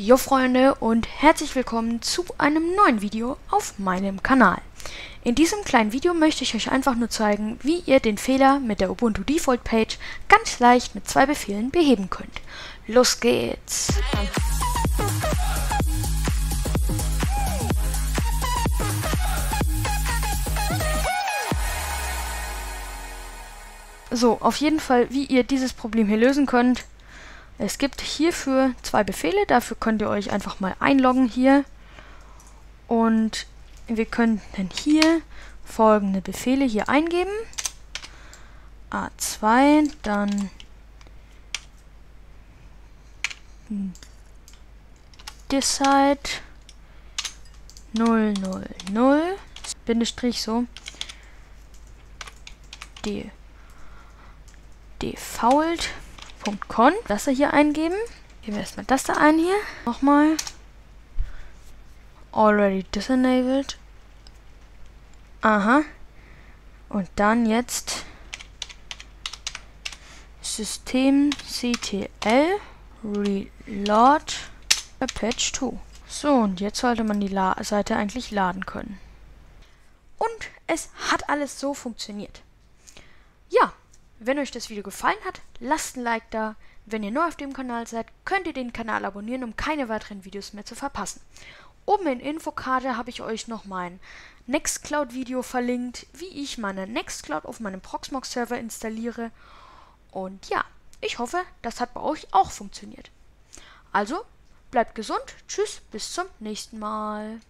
Jo Freunde und herzlich willkommen zu einem neuen Video auf meinem Kanal. In diesem kleinen Video möchte ich euch einfach nur zeigen, wie ihr den Fehler mit der Ubuntu Default Page ganz leicht mit zwei Befehlen beheben könnt. Los geht's! So, auf jeden Fall, wie ihr dieses Problem hier lösen könnt, es gibt hierfür zwei Befehle, dafür könnt ihr euch einfach mal einloggen hier. Und wir könnten hier folgende Befehle hier eingeben. A2, dann decide 000 Bindestrich so de default Con. Das hier eingeben. Geben wir erstmal das da ein hier. Nochmal. Already disenabled. Aha. Und dann jetzt System CTL Reload Patch 2. So, und jetzt sollte man die La Seite eigentlich laden können. Und es hat alles so funktioniert. Wenn euch das Video gefallen hat, lasst ein Like da. Wenn ihr neu auf dem Kanal seid, könnt ihr den Kanal abonnieren, um keine weiteren Videos mehr zu verpassen. Oben in der Infokarte habe ich euch noch mein Nextcloud-Video verlinkt, wie ich meine Nextcloud auf meinem Proxmox-Server installiere. Und ja, ich hoffe, das hat bei euch auch funktioniert. Also, bleibt gesund, tschüss, bis zum nächsten Mal.